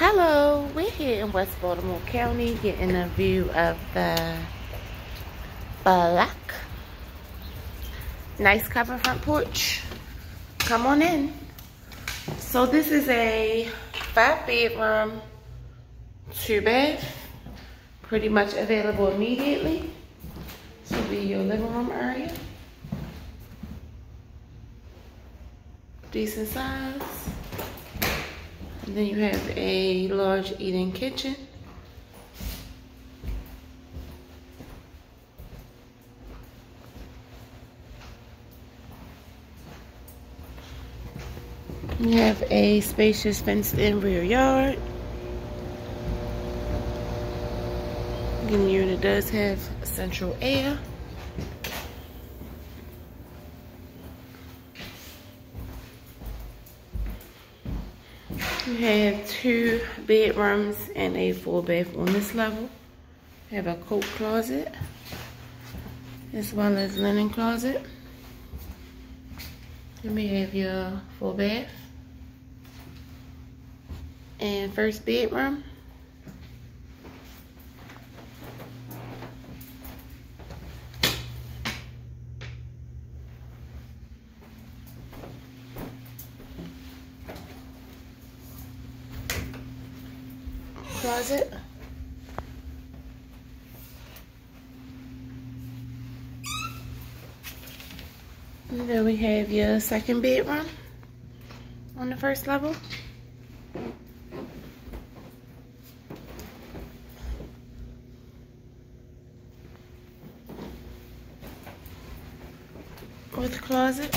Hello, we're here in West Baltimore County getting a view of the Black. Nice covered front porch. Come on in. So this is a five bedroom, two bath, pretty much available immediately. This will be your living room area. Decent size. Then you have a large eating kitchen. You have a spacious fenced-in rear yard. Again, unit does have central air. You have two bedrooms and a full bath on this level. You have a coat closet as well as linen closet. Then we have your full bath and first bedroom. Closet. And then we have your second bedroom on the first level. With closet.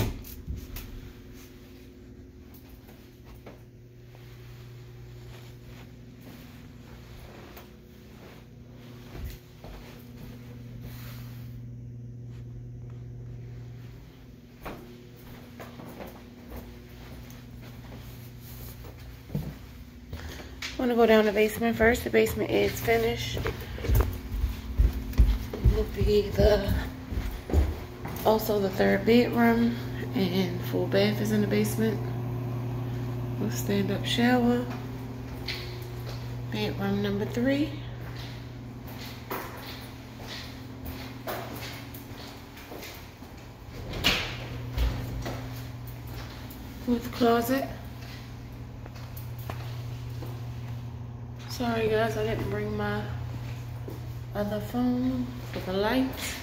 I'm gonna go down the basement first. The basement is finished. Will be the also the third bedroom and full bath is in the basement. We'll stand up shower. Bedroom number three. With closet. Sorry guys, I didn't bring my other phone for the lights.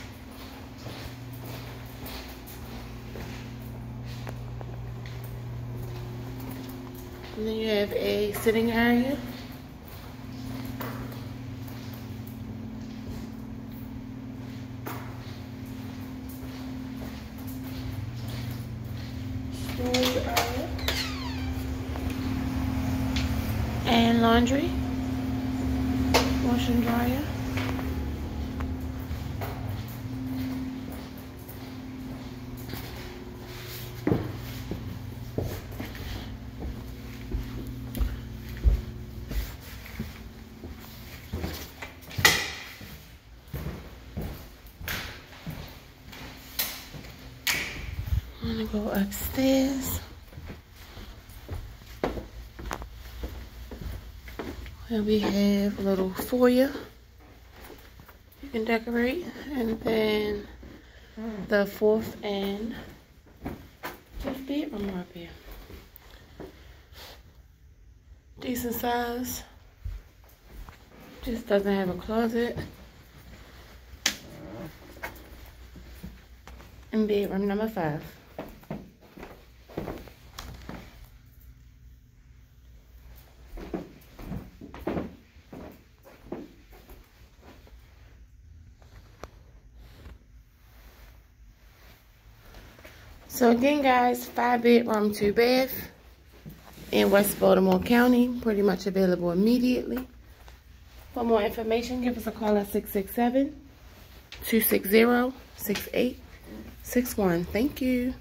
And then you have a sitting area. Area. And laundry and dryer. I'm gonna go upstairs. And we have a little foyer you can decorate. And then the fourth and fifth bedroom up here. Decent size. Just doesn't have a closet. And bedroom number five. So again, guys, five bedroom, two bath in West Baltimore County. Pretty much available immediately. For more information, give us a call at 667-260-6861. Thank you.